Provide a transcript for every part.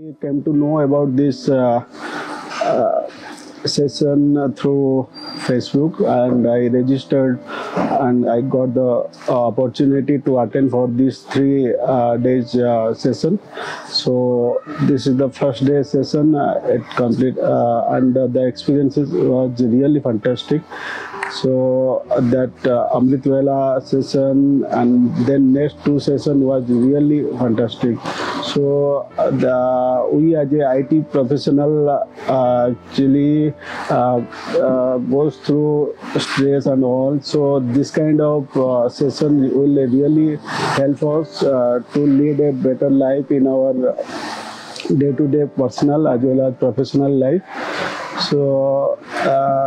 I came to know about this uh, uh, session through Facebook and I registered and I got the opportunity to attend for this three uh, days uh, session. So this is the first day session. Uh, it complete uh, and the experiences was really fantastic. So that uh, Amrit Vela session and then next two session was really fantastic. So the we as a IT professional uh, actually uh, uh, goes through stress and all. So this kind of uh, session will really help us uh, to lead a better life in our day-to-day personal as well as professional life. So uh,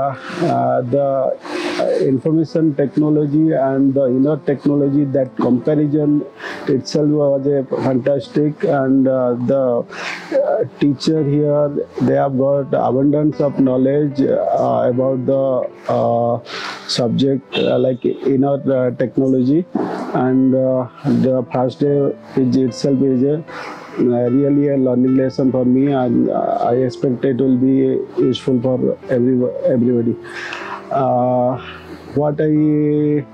the uh, information technology and the inner technology that comparison itself was a fantastic. And uh, the uh, teacher here they have got abundance of knowledge about the subject like inner technology. And the first day is itself is a really a learning lesson for me and uh, I expect it will be useful for every, everybody. Uh, what I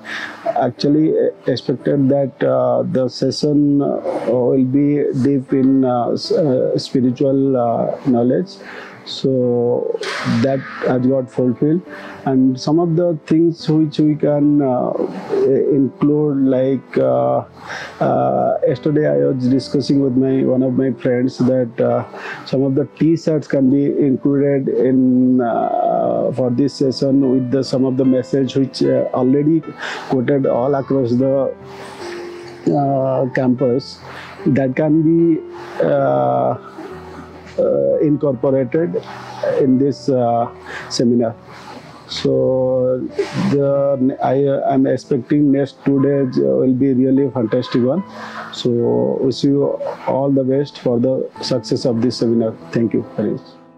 actually expected that uh, the session uh, will be deep in uh, uh, spiritual uh, knowledge so that has got fulfilled. And some of the things which we can uh, include like uh, uh, yesterday i was discussing with my one of my friends that uh, some of the t-shirts can be included in uh, for this session with the some of the message which uh, already quoted all across the campus. That can be incorporated in this uh, seminar. So the I am expecting next two days uh, will be really fantastic one. So wish you all the best for the success of this seminar. Thank you very much.